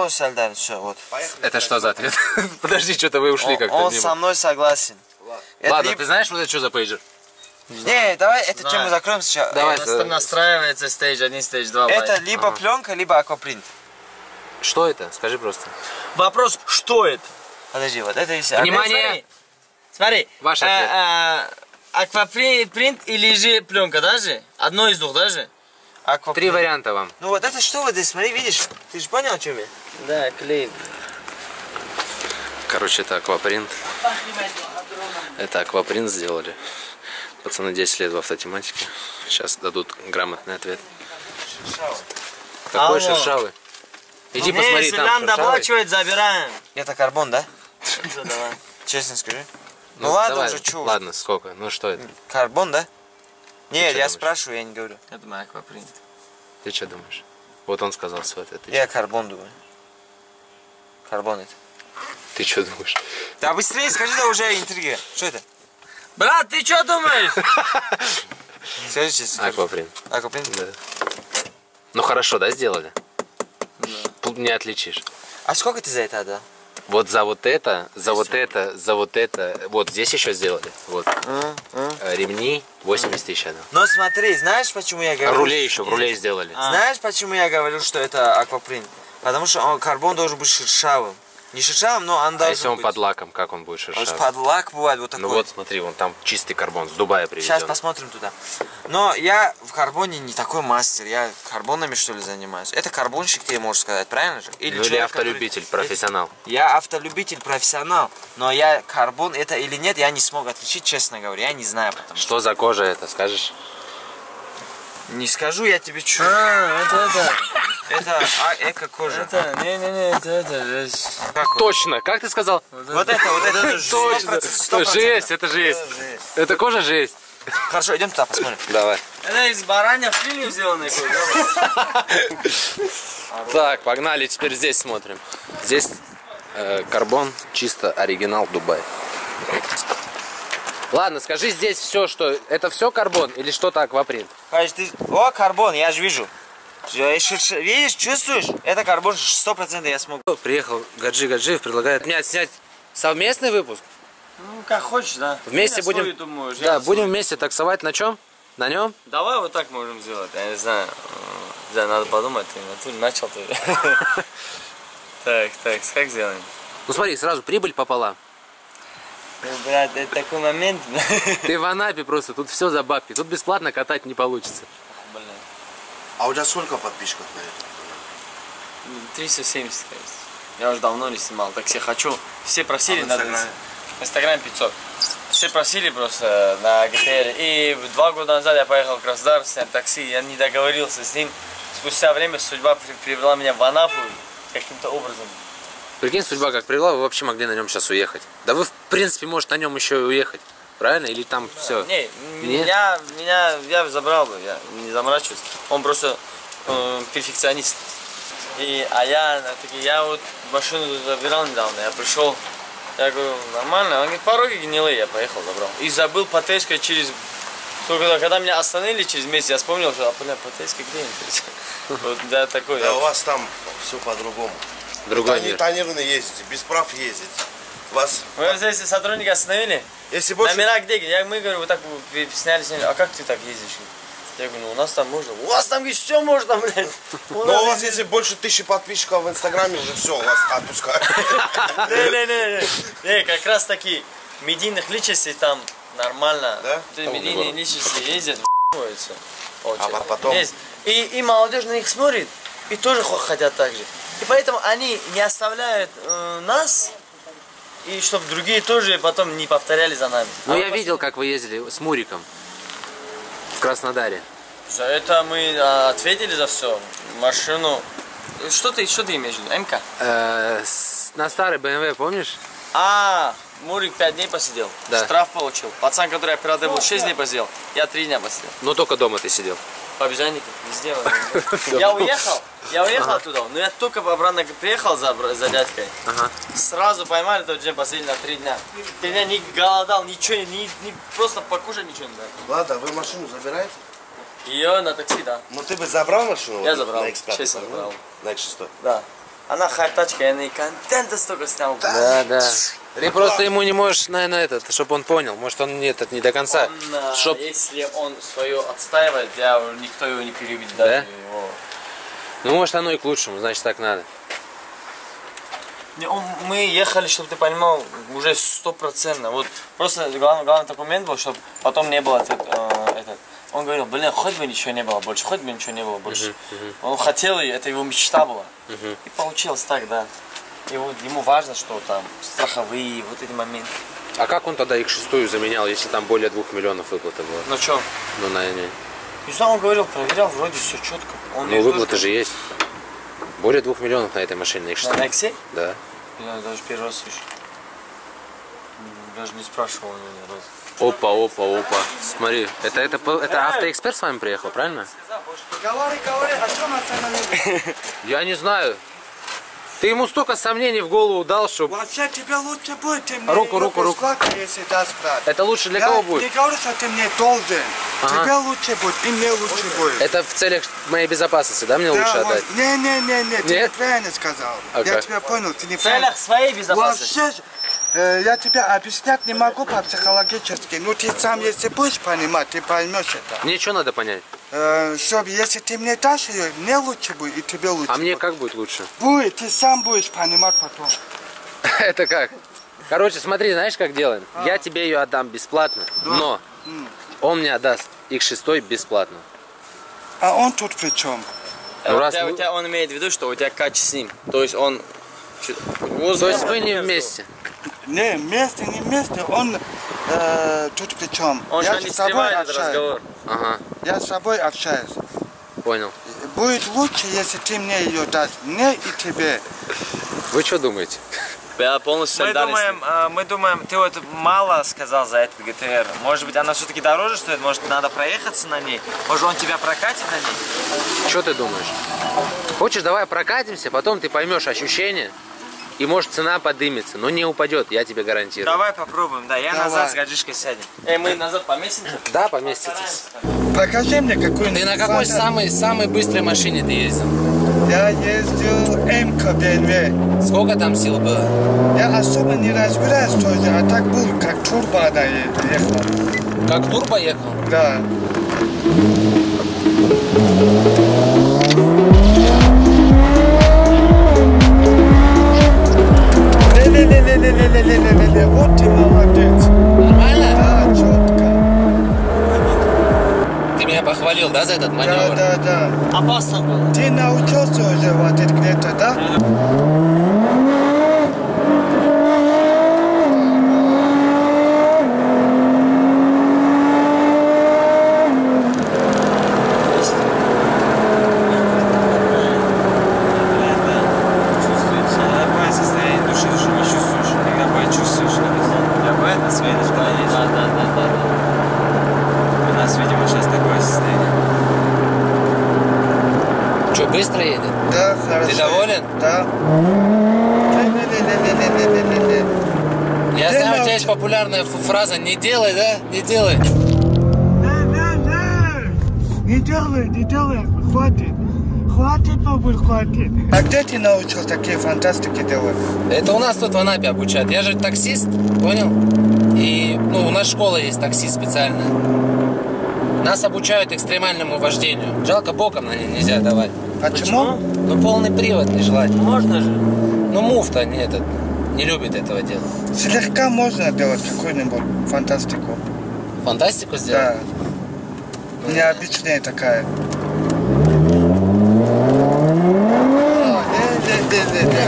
S2: Солидарен, все, вот.
S1: Это что за ответ? Подожди, что-то вы ушли как-то
S2: он со мной согласен.
S1: Ладно, ты знаешь, вот это что за пейджер?
S2: Не, давай эту тему закроем сейчас.
S1: Давай.
S2: Э,
S6: Настраивается стейдж 1, стейдж 2.
S2: Это либо пленка, либо аквапринт.
S1: Что это? Скажи просто.
S6: Вопрос, что это?
S2: Подожди, вот это если...
S1: Внимание!
S6: Смотри.
S1: Ваш
S6: э,
S1: ответ.
S6: э, Аквапринт или же пленка, даже? Одно из двух, даже?
S2: Аквапринт.
S1: Три варианта вам.
S2: Ну вот это что вот здесь, смотри, видишь? Ты же понял, о чем я?
S6: Да, клей.
S1: Короче, это аквапринт. Это аквапринт сделали. Пацаны 10 лет в автотематике. Сейчас дадут грамотный ответ. Какой
S6: Алло.
S1: шершавый? Иди
S6: Не,
S1: посмотри,
S6: если
S1: там
S6: нам
S1: шершавый.
S6: доплачивает, забираем.
S2: Это карбон, да? Честно скажи. Ну, ладно
S1: давай.
S2: уже, чё?
S1: Ладно, сколько? Ну что это?
S2: Карбон, да? Нет, я
S1: думаешь?
S2: спрашиваю, я не говорю.
S6: Это мой аквапринт.
S1: Ты что думаешь? Вот он сказал свой ответ.
S2: Я карбон думаю. Карбон это.
S1: ты что думаешь?
S2: Да быстрее скажи, да уже интрига. Что это?
S6: Брат, ты что думаешь?
S2: Скажи честно.
S1: Аквапринт.
S2: Аквапринт?
S1: Да. Ну хорошо, да, сделали? Тут не отличишь.
S2: А сколько ты за это отдал?
S1: Вот за вот это, за вот это, за вот это. Вот здесь еще сделали. Вот. Э, Ремни 80 тысяч отдал.
S2: Но смотри, знаешь, почему я
S1: А
S2: говорю?
S1: руле еще, в руле сделали.
S2: Знаешь, почему я говорю, что это аквапринт? Потому что он, карбон должен быть шершавым. Не шершавым, но он
S1: А
S2: должен
S1: если он
S2: быть.
S1: под лаком, как он будет
S2: Он
S1: шершавый?
S2: же под лак бывает вот такой.
S1: Ну вот смотри, вон там чистый карбон, с Дубая привезен.
S2: Сейчас посмотрим туда. Но я в карбоне не такой мастер. Я карбонами что ли занимаюсь. Это карбонщик, тебе можешь сказать, правильно же?
S1: Ну или
S2: человек, который-
S1: автолюбитель, профессионал.
S2: Я автолюбитель, профессионал. Но я карбон это или нет, я не смог отличить, честно говоря. Я не знаю потому что.
S1: Что за кожа это, скажешь?
S2: Не скажу я тебе что.
S6: А, это, это,
S2: Это а, эко-кожа.
S6: это, не-не-не, это, это, жесть.
S2: Как вот?
S1: Точно, как ты сказал?
S2: Вот это, вот это.
S1: Точно,
S2: 100%.
S1: жесть, это жесть. Это кожа жесть.
S2: Хорошо, идем туда, посмотрим.
S1: Давай.
S6: Это из баранья филе сделанный
S1: Так, погнали, теперь здесь смотрим. Здесь э, карбон, чисто оригинал Дубай. Ладно, скажи здесь все, что это все карбон или что-то аквапринт?
S2: Ты... О, карбон, я же вижу. Я шерш- Видишь, чувствуешь? Это карбон, сто процентов я смог.
S1: Приехал Гаджи Гаджиев, предлагает мне отснять совместный выпуск.
S6: Ну, как хочешь, да.
S1: Вместе будем-
S6: свой думаю, я
S1: Да, будем вместе таксовать на чем? На нем?
S6: Давай вот так можем сделать, я не знаю. Э, знаю, надо подумать, ты на тур начал ты. Так, так, как сделаем?
S1: Ну смотри, сразу прибыль пополам.
S6: Ну, Брат, это такой момент.
S1: Ты в Анапе просто, тут все за бабки. Тут бесплатно катать не получится.
S5: А у тебя сколько подписчиков на этом?
S6: 370, кажется. Я уже давно не снимал, так все хочу. Все просили,
S5: А
S6: надо...
S5: Инстаграме?
S6: В Инстаграме 500. Все просили просто на ГТР. И два года назад я поехал в Краснодар снять такси, я не договорился с ним. Спустя время судьба при- привела меня в Анапу каким-то образом.
S1: Прикинь, судьба как привела, вы вообще могли на нем сейчас уехать. Да вы, в принципе, может на нем еще и уехать. Правильно? Или там все?
S6: Не,
S1: Нет?
S6: меня, меня, я забрал бы, я не заморачиваюсь. Он просто э, перфекционист. И, а я, на- таки, я вот машину забирал недавно, я пришел, Я говорю, нормально. Он говорит, пороги гнилые, я поехал, забрал. И забыл Патейское через... Только когда меня остановили через месяц, я вспомнил, что, а, бля, Патейское где интересно? Вот, да, такой.
S5: Да у вас там все по-другому.
S1: Другой
S5: Тони-
S1: мир.
S5: Тонированно ездите, без прав ездите. Вас,
S6: Мы здесь сотрудники остановили.
S5: если больше...
S6: Номера где? Я, мы, говорю, вот так вы сняли, сняли. А как ты так ездишь? Я говорю, ну у нас там можно. У вас там все можно, блядь.
S5: Но у вас если больше тысячи подписчиков в Инстаграме, уже все, вас отпускают.
S6: Не-не-не. Не, как раз таки медийных личностей там нормально.
S5: Да?
S6: Медийные личности ездят, ***ются. Очень.
S5: А по- потом?
S6: Есть. И, и молодежь на них смотрит, и тоже хо- хотят так же. И поэтому они не оставляют э, нас, и чтобы другие тоже потом не повторяли за нами.
S1: Ну
S6: А
S1: я видел, как вы ездили с Муриком в Краснодаре.
S6: За это мы а, ответили за все. Машину. Что ты, что ты имеешь в виду? МК?
S1: Э, с- на старый BMW, помнишь?
S6: А, Мурик 5 дней посидел.
S1: Да.
S6: Штраф получил. Пацан, который оператор был, 6 дней посидел. Я 3 дня посидел.
S1: Но только дома ты сидел.
S6: По обезьяннику, везде. Я уехал, я уехал оттуда, но я только обратно приехал за, за дядькой.
S1: Ага.
S6: Сразу поймали тот день посадили на три дня. Три дня не голодал, ничего, не, не- просто покушать ничего не дали.
S5: Ладно, вы машину забираете?
S6: Ее на такси, да.
S5: Ну ты бы забрал машину?
S6: Я забрал,
S5: На X5,
S6: честно
S5: ну,
S6: забрал.
S5: На X6.
S6: Да. Она хай-тачка, я на ней контента столько снял.
S1: Да, да. Ты просто ему не можешь, наверное, этот, чтобы он понял. Может, он не этот не до конца.
S6: Он, а,
S1: Чтоб-
S6: Если он свое отстаивает, я, никто его не переубедит.
S1: Да?
S6: даже его.
S1: Ну, может, оно и к лучшему, значит, так надо.
S6: Мы ехали, чтобы ты понимал, уже стопроцентно. Вот просто главный, главный документ был, чтобы потом не было этот, э, этот. Он говорил, блин, хоть бы ничего не было больше, хоть бы ничего не было больше. Он хотел, и это его мечта была. И получилось так, да. И вот ему важно, что там страховые, вот эти моменты.
S1: А как он тогда их шестую заменял, если там более двух миллионов выплаты было?
S6: Ну что?
S1: Ну, на не.
S6: Знаю, он говорил, проверял, вроде все четко. Он
S1: Ну, выплаты
S6: тоже-
S1: же есть. Более двух миллионов на этой машине, на
S6: На
S1: X6.
S6: Нексе?
S1: Да.
S6: Я даже первый раз слышу. Даже не спрашивал ни разу.
S1: Опа, опа, опа. Смотри, это, это, это автоэксперт с вами приехал, правильно?
S3: Остановили?
S1: Я не знаю. Ты ему столько сомнений в голову дал, что
S3: Вообще тебе лучше будет, ты мне
S1: Руку, руку, руку.
S3: бесплатно, если дашь, брат.
S1: это лучше для
S3: Я
S1: кого
S3: не
S1: будет?
S3: говорю, что ты мне должен.
S1: Ага.
S3: Тебе лучше будет, и мне лучше будет.
S1: Это в целях моей безопасности, да, мне лучше
S3: Да,
S1: отдать?
S3: вот. Не, не, не, не, ты
S1: Нет?
S3: неправильно сказал.
S1: А
S3: я тебя понял, ты
S6: В
S3: неправильно.
S6: целях своей безопасности.
S3: Вообще, же, я тебе объяснять не могу по-психологически. Ну ты сам, если будешь понимать, ты поймешь это.
S1: Мне что надо понять?
S3: Э, чтобы, если ты мне дашь ее, мне лучше будет, и тебе лучше
S1: А мне
S3: будет.
S1: как будет лучше?
S3: Будет, ты сам будешь понимать потом.
S1: Это как? Короче, смотри, знаешь, как делаем? Я тебе ее отдам бесплатно, но он мне отдаст X6 бесплатно.
S3: А он тут при чем?
S1: Ну,
S6: у,
S1: раз
S6: тебя,
S1: мы-
S6: у тебя он имеет в виду, что у тебя качество с ним. То есть он...
S1: То есть вы не вместе?
S3: Не, вместе, не вместе, он э, тут при чем?
S6: Он
S3: я
S6: же не
S3: с тобой общаюсь.
S6: разговор.
S1: Ага,
S3: Я с тобой общаюсь.
S1: понял.
S3: Будет лучше, если ты мне ее дашь. Мне и тебе.
S1: Вы что думаете?
S6: Я полностью
S2: Мы думаем, э, мы думаем, ты вот мало сказал за этот ГТР. Может быть, она все-таки дороже стоит, может, надо проехаться на ней? Может, он тебя прокатит на ней?
S1: Что ты думаешь? Хочешь, давай прокатимся, потом ты поймешь ощущения, и может цена подымется, но не упадет, я тебе гарантирую.
S2: Давай попробуем, да, я
S3: Давай.
S2: назад с гаджишкой сядем.
S6: Эй, мы назад поместимся?
S1: Да, поместитесь.
S3: Покажи мне какую-нибудь.
S1: Ты на какой самой, самой быстрой машине ты ездил?
S3: Я ездил МК БМВ.
S1: Сколько там сил было?
S3: Я особо не разбираюсь тоже, а так был, как турбо да, ехал.
S1: Как турбо ехал?
S3: Да. Вот ты молодец.
S1: Меня похвалил, да, за этот
S3: Да,
S1: маневр?
S3: да, да.
S6: Опасно было.
S3: Ты научился уже водить где-то, да?
S2: Чувствуется. Любое состояние души, души не чувствуешь. Иногда бывает чувствуешь. Я бывает на своей даже
S6: Да, да, да, да, да.
S2: У нас, видимо, сейчас такое состояние.
S1: Что, быстро едет?
S3: Да, хорошо.
S1: Ты доволен?
S3: Да. Не-не-не-не-не-не-не-не.
S1: Я
S3: Где
S1: знаю, у тебя
S3: научил?
S1: есть популярная ф- фраза «не делай», да? Не делай.
S8: Не делай, не делай, хватит. Хватит, бабуль, хватит.
S3: А где ты научил такие фантастики делать?
S1: Это у нас тут в Анапе обучают. Я же таксист, понял? И, ну, у нас школа есть таксист специальная. Нас обучают экстремальному вождению. Жалко, боком на ней нельзя давать.
S3: Почему?
S1: Ну, полный привод нежелательно.
S6: Можно же.
S1: Ну, муфта не этот, не любит этого делать.
S3: Слегка можно делать какую-нибудь фантастику.
S1: Фантастику сделать?
S3: Да. Необычная такая.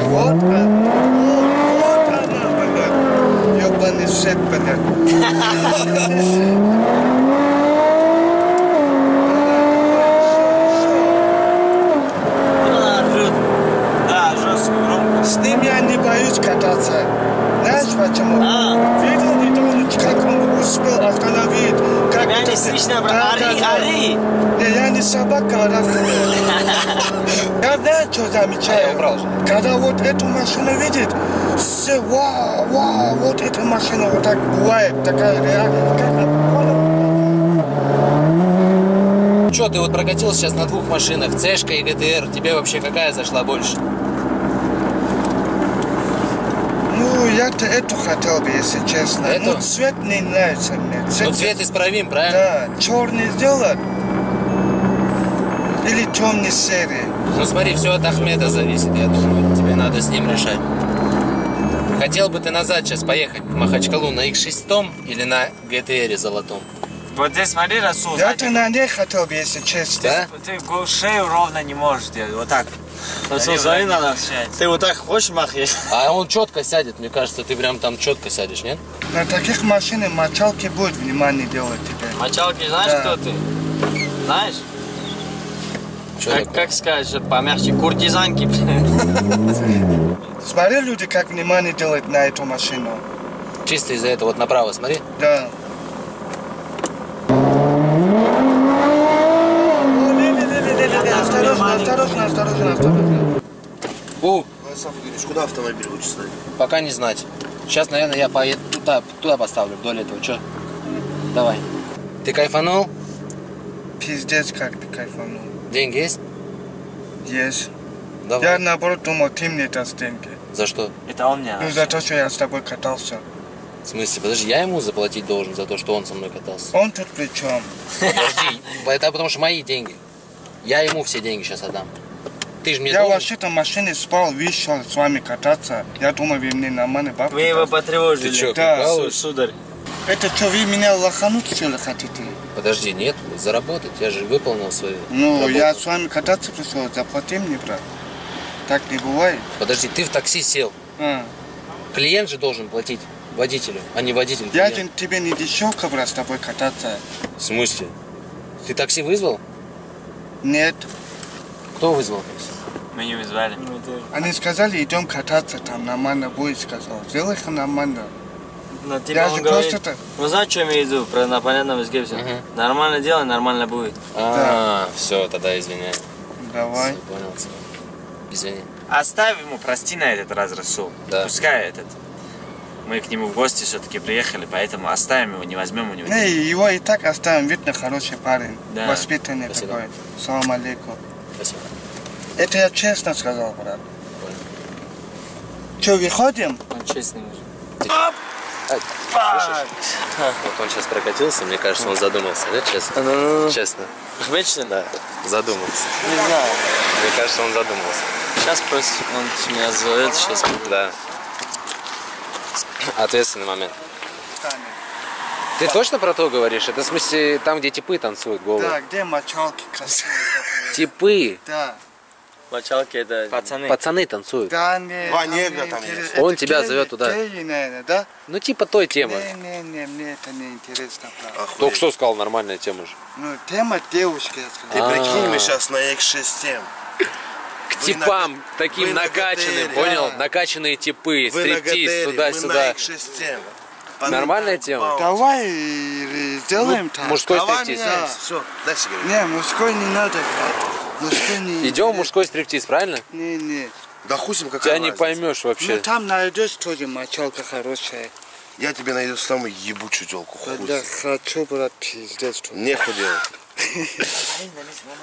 S3: Вот. Вот она, блядь. Ёбаный шет, блядь. С ним я не боюсь кататься. Знаешь почему?
S6: А.
S3: Видел недавно, как он успел остановить. Как
S6: Тебя не
S3: это-
S6: слышно,
S3: Да,
S6: брат.
S3: да,
S6: Ори,
S3: да.
S6: ори.
S3: Не, я не собака, раз. Я знаю, что замечаю.
S1: А, я убрал уже.
S3: Когда вот эту машину видит, все, вау, вау, вот эта машина вот так бывает, такая реакция. Как она, понял?
S1: Че, ты вот прокатился сейчас на двух машинах, Цешка и ГТР, тебе вообще какая зашла больше?
S3: Ну, я-то эту хотел бы, если честно.
S1: Эту?
S3: Ну, цвет не нравится мне.
S1: Ну, цвет исправим, правильно?
S3: Да, черный сделать. Или темный серый.
S1: Ну смотри, все от Ахмеда зависит, я думаю. Тебе надо с ним решать. Хотел бы ты назад сейчас поехать в Махачкалу на X6 или на ГТР золотом?
S9: Вот здесь смотри, Расул,
S3: Я-то на ней хотел бы, если честно.
S1: Да?
S9: ты шею ровно не можешь делать. Вот так.
S6: Смотри на нас. Ты вот так хочешь махаешь?
S1: А он четко сядет, мне кажется, ты прям там четко сядешь, нет?
S3: На таких машинах мочалки будет внимание делать тебе.
S6: Мочалки, знаешь,
S3: Да.
S6: кто ты? Знаешь? Как,
S1: такое?
S6: как сказать, что помягче, куртизанки.
S3: Смотри, люди, как внимание делают на эту машину.
S1: Чисто из-за этого, вот направо смотри.
S3: Да. О, не-не-не-не-не-не, Осторожно, осторожно, осторожно, осторожно.
S1: У,
S5: Владислав Игоревич, куда автомобиль лучше ставить?
S1: пока не знать. Сейчас, наверное, я поеду туда, туда поставлю, вдоль этого. Че? Давай. Ты кайфанул?
S3: Пиздец, как ты кайфанул.
S1: Деньги есть?
S3: Есть.
S1: Давай.
S3: Я наоборот думал, ты мне даст деньги.
S1: За что?
S9: Это он мне.
S3: Ну, за то, что я с тобой катался.
S1: В смысле, подожди, я ему заплатить должен за то, что он со мной катался.
S3: Он тут при чем?
S1: Подожди, это потому что мои деньги. Я ему все деньги сейчас отдам. Ты же мне
S3: Я
S1: должен.
S3: вообще-то в машине спал, вышел с вами кататься. Я думал, вы мне нормально бабки
S6: Вы его потревожили.
S1: Ты чё,
S3: Да.
S6: Сударь.
S3: Это что, вы меня лохануть что ли хотите?
S1: Подожди, нет, заработать. Я же выполнил свою
S3: Ну,
S1: работу.
S3: я с вами кататься пришел, заплати мне, брат. Так не бывает.
S1: Подожди, ты в такси сел.
S3: А.
S1: Клиент же должен платить водителю, а не водитель
S3: Я
S1: клиенту.
S3: же тебе не дешевка, брат, с тобой кататься.
S1: В смысле? Ты такси вызвал?
S3: Нет.
S1: Кто вызвал такси?
S9: Мы не вызвали.
S3: Они сказали, идем кататься, там нормально будет, сказал. Сделай их нормально.
S6: Но тебе
S3: Я
S6: он говорит, ну знаешь, что имею в виду, про, на понятном языке все. Нормально делай, нормально будет.
S1: А, все, тогда извиняй.
S3: Давай.
S1: Всё, понял. Извини.
S9: Оставь ему, прости на этот раз, Расул.
S1: Да.
S9: Пускай этот. Мы к нему в гости все-таки приехали, поэтому оставим его, не возьмем у него.
S3: Не, его и так оставим, видно, хороший парень.
S9: Да.
S3: Воспитанный
S1: Спасибо.
S3: такой. Салам алейкум.
S1: Спасибо.
S3: Это я честно сказал, брат. Че, выходим?
S6: Он честный мужик.
S1: Вот он сейчас прокатился, мне кажется, он задумался, да, честно?
S6: Ну,
S1: Честно.
S6: Вечно?
S1: Да, задумался.
S6: Не знаю.
S1: Мне кажется, он задумался.
S6: Сейчас просто он меня зовет, сейчас.
S1: Да. Ответственный момент. Ты точно про то говоришь? Это в смысле там, где типы танцуют голые?
S3: Да, где мочалки красивые?
S1: Типы.
S3: Да.
S6: Мочалки это...
S9: Пацаны.
S1: Пацаны танцуют.
S3: Да, не.
S5: Два
S3: там
S5: есть.
S1: Он тебя зовет туда.
S3: да?
S1: Ну, типа той темы.
S3: Не, не, не, мне это не интересно.
S1: Только что сказал, нормальная тема же.
S3: Ну, тема девушки, я
S5: Ты прикинь, мы сейчас на X6
S1: К типам таким
S5: вы на
S1: накачанным,
S5: ГТР,
S1: понял?
S3: да.
S1: Накачанные типы,
S5: Вы
S1: стриптиз, туда-сюда.
S5: на X6
S1: Нормальная тема?
S3: Давай сделаем так.
S1: Мужской
S5: Давай
S1: стриптиз.
S5: меняемся. Все, дальше.
S3: Не, мужской не надо, брат. Мужской не...
S1: Идем в мужской стриптиз, правильно?
S3: Не, не.
S5: Да с ним
S1: Тебя
S5: какая
S1: не
S5: разница.
S1: поймешь
S3: Ну,
S1: вообще.
S3: там найдешь тоже мочалка хорошая.
S5: Я тебе найду самую ебучую телку.
S3: Да хочу, брат, пиздец. что-
S5: Нехуй делать.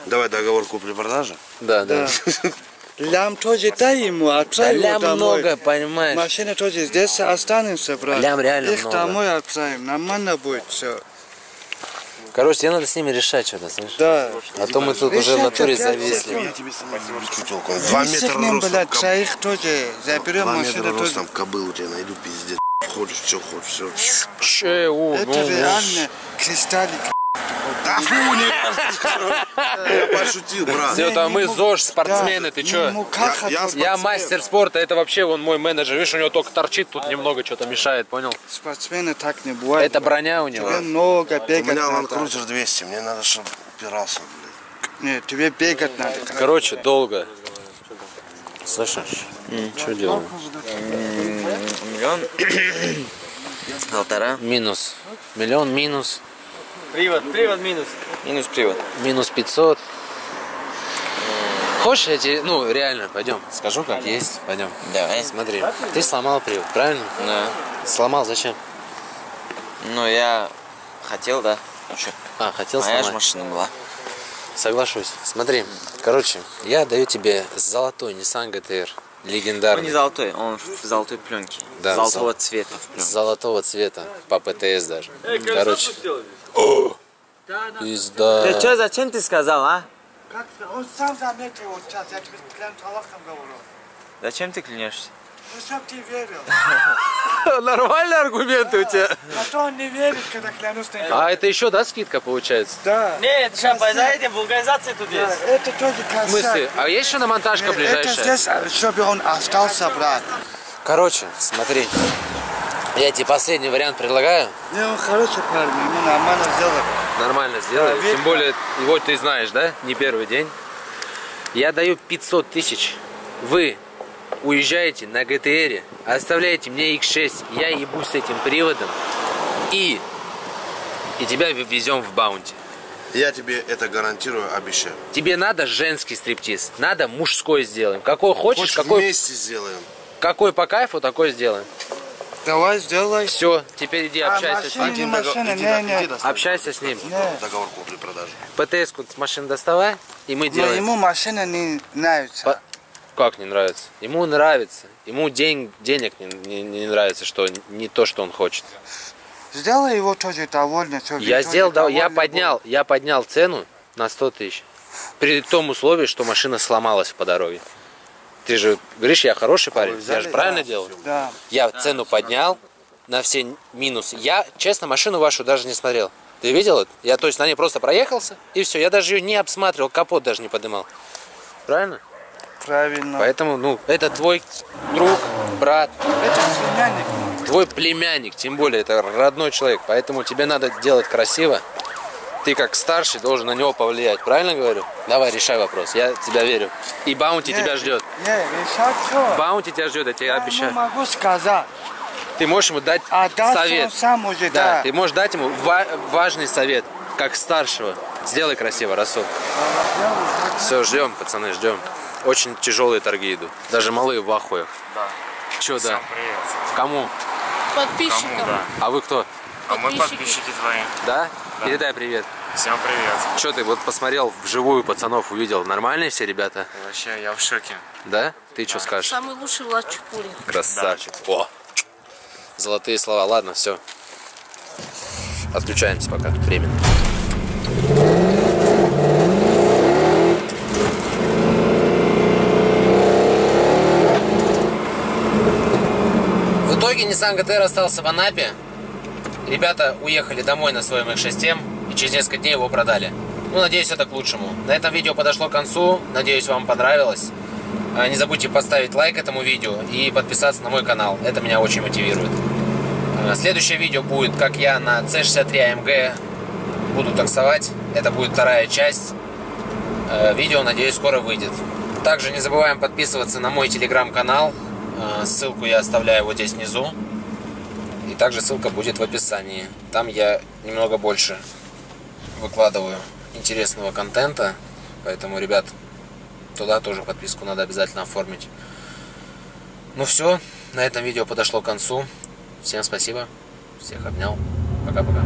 S5: Давай договор купли-продажи.
S1: Да, да.
S3: Да. Лям тоже дай ему, отправь его
S1: Лям
S3: домой.
S1: много, понимаешь?
S3: Машина тоже здесь останется, брат.
S1: Лям реально
S3: Их
S1: много.
S3: домой отправим, нормально будет все.
S1: Короче, тебе надо с ними решать что-то, слышишь?
S3: Да.
S1: А то мы тут уже в натуре
S3: опять
S1: зависли.
S5: Я тебе самую ебучую телку. Два метра
S3: Сыгнем,
S5: ростом.
S3: блядь,
S5: коб-
S3: троих тоже. Заберем
S5: Два
S3: машину
S5: метра
S3: тоже.
S5: ростом кобылу тебе найду, пиздец. Хочешь, что хочешь, все.
S1: Че, у,
S3: Это
S1: ну, ну.
S3: реально кристаллик.
S5: Да фу, не Я пошутил, брат.
S1: Все, там мы ЗОЖ, спортсмены, ты чё?
S5: Я-
S1: мастер спорта, это вообще он мой менеджер. Видишь, у него только торчит, тут немного что-то мешает, понял?
S3: Спортсмены так не бывает.
S1: Это броня у него.
S3: Тебе много
S5: У
S3: бегать
S5: меня
S3: надо.
S5: Land Cruiser 200, мне надо, чтобы упирался, блядь.
S3: Нет, тебе бегать надо.
S1: Короче, долго. Слышишь? Что делаем?
S9: Миллион. Полтора.
S1: Минус. Миллион минус.
S6: Привод, привод минус.
S9: Минус привод.
S1: Минус 500. Хочешь, я тебе, ну, реально, пойдем, скажу, как есть, пойдем.
S9: Давай.
S1: Смотри, ты сломал привод, правильно?
S9: Да.
S1: Сломал зачем?
S9: Ну, я хотел, да. Чё?
S1: А, хотел
S9: Моя же
S1: сломать.
S9: машина была.
S1: Соглашусь. Смотри, короче, я даю тебе золотой Nissan GTR.
S9: Он
S1: Легендарный.
S9: не золотой, он в золотой пленке.
S1: Да,
S9: Золотого
S1: зол-
S9: цвета.
S1: Золотого цвета, по ПТС даже. Короче. Пизда.
S9: Ты что, зачем ты сказал, а?
S3: Как ты? Он сам заметил вот сейчас, я тебе прям Аллахом говорю.
S9: Зачем ты клянешься?
S3: Ну чтоб ты верил.
S1: Нормальные аргументы у тебя.
S3: А то он не верит, когда клянусь на.
S1: А это еще, да, скидка получается?
S3: Да.
S6: Нет, сейчас за этим вулгаризации тут есть.
S3: это тоже косяк.
S1: В смысле? А есть еще на монтажка
S3: Это
S1: ближайшая?
S3: здесь, а, чтобы он остался, брат.
S1: Короче, смотри. Я тебе последний вариант предлагаю.
S3: Не, он хороший парень, ему нормально сделали.
S1: Нормально сделай.
S3: Да,
S1: Тем более, его ты знаешь, да? Не первый день. Я даю 500 тысяч. Вы уезжаете на ГТР, оставляете мне X6, я ебусь с этим приводом и, и тебя везем в баунти.
S5: Я тебе это гарантирую, обещаю.
S1: Тебе надо женский стриптиз, надо мужской сделаем. Какой хочешь,
S5: Хочешь,
S1: какой,
S5: вместе сделаем.
S1: какой по кайфу, такой сделаем.
S3: Давай сделай.
S1: Все, теперь иди
S3: А,
S1: общайся с
S3: машина
S1: ним.
S3: не
S5: дого-
S3: машина,
S5: иди
S3: не, не.
S5: иди достань.
S1: Общайся с ним.
S3: Не.
S5: Договор купли-продажи.
S1: ПТС-ку с машины доставай, и мы
S3: Но
S1: делаем.
S3: ему машина не нравится.
S1: По- Как не нравится? Ему нравится. Ему день, денег не, не- не нравится, что не то, что он хочет.
S3: Сделай его тоже довольно. чтобы
S1: Я сделал, да, я поднял, я поднял цену на 100 тысяч. При том условии, что машина сломалась по дороге. Ты же говоришь, я хороший парень. Я же правильно делал?
S3: был. Да.
S1: Я цену поднял на все минусы. Я, честно, машину вашу даже не смотрел. Ты видел это? Я, то есть, на ней просто проехался, и все. Я даже ее не обсматривал, капот даже не поднимал. Правильно?
S3: Правильно.
S1: Поэтому, ну, это твой друг, брат,
S3: Это племянник
S1: твой племянник, тем более, это родной человек. Поэтому тебе надо делать красиво. Ты как старший должен на него повлиять. Правильно говорю? Давай, решай вопрос. Я тебя верю. И Баунти тебя ждет.
S3: Не, решать все.
S1: Баунти тебя ждет, я тебе
S3: Я
S1: обещаю.
S3: ему могу сказать.
S1: Ты можешь ему дать
S3: А
S1: совет.
S3: он сам уже,
S1: Да,
S3: да.
S1: ты можешь дать ему ва- важный совет, как старшего. Сделай красиво, Расул. Все, ждем, пацаны, ждем. Очень тяжелые торги идут. Даже малые в ахуях.
S10: Да.
S1: Че, да?
S10: Всем привет.
S1: Кому?
S10: Кому, да?
S1: А вы кто?
S10: А мы подписчики твои.
S1: Да? Передай привет.
S10: Всем привет.
S1: Че ты вот посмотрел вживую пацанов, увидел? Нормальные все ребята?
S10: Вообще, я в шоке.
S1: Да? Ты что скажешь?
S11: Самый лучший Влад Чупурин.
S1: Красавчик. О! Золотые слова. Ладно, все. Отключаемся пока. Временно. В итоге Nissan GTR остался в Анапе. Ребята уехали домой на своем X6 и через несколько дней его продали. Ну, надеюсь, это к лучшему. На этом видео подошло к концу. Надеюсь, вам понравилось. А, Не забудьте поставить лайк этому видео и подписаться на мой канал. Это меня очень мотивирует. А, Следующее видео будет, как я на C63 AMG буду таксовать. Это будет вторая часть. Видео, надеюсь, скоро выйдет. Также не забываем подписываться на мой телеграм-канал. Ссылку я оставляю вот здесь внизу. Также ссылка будет в описании. Там я немного больше выкладываю интересного контента. Поэтому, ребят, туда тоже подписку надо обязательно оформить. Ну все, на этом видео подошло к концу. Всем спасибо. Всех обнял. Пока-пока.